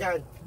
Done.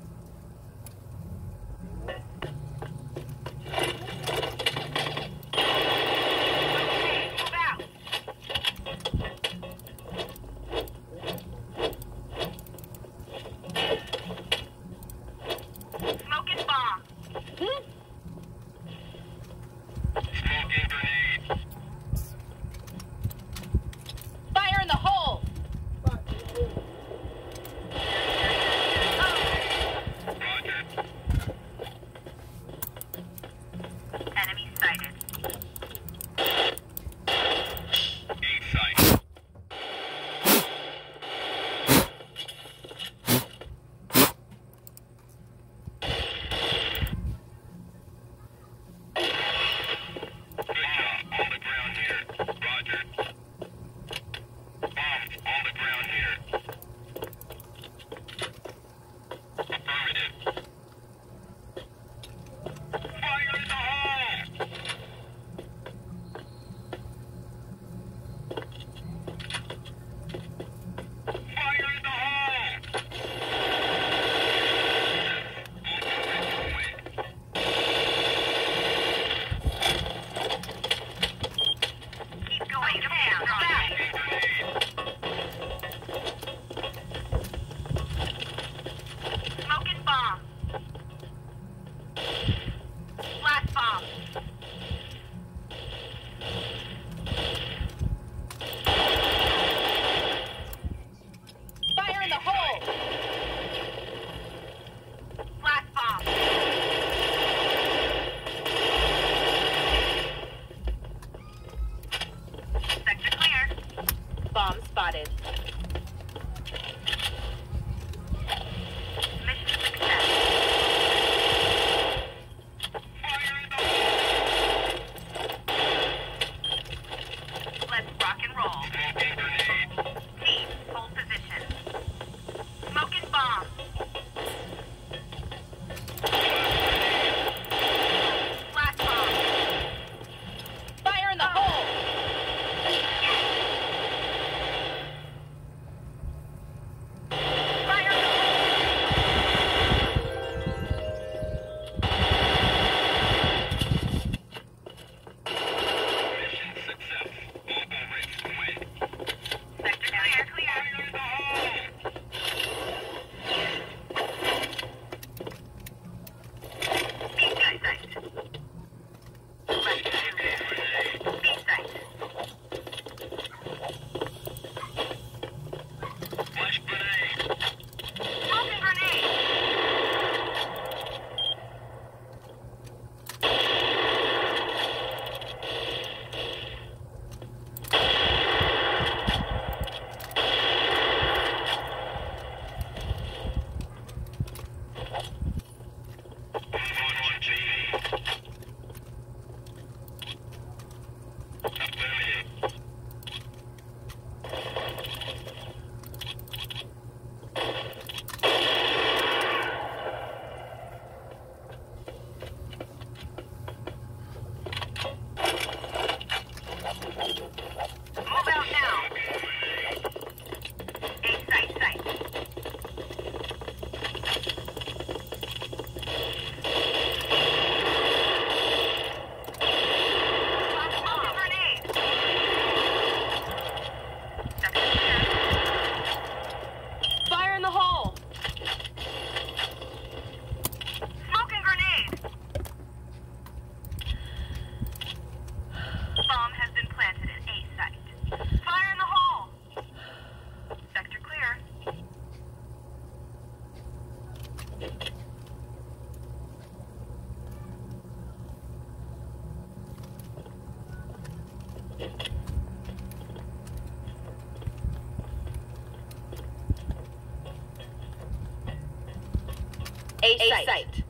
A site.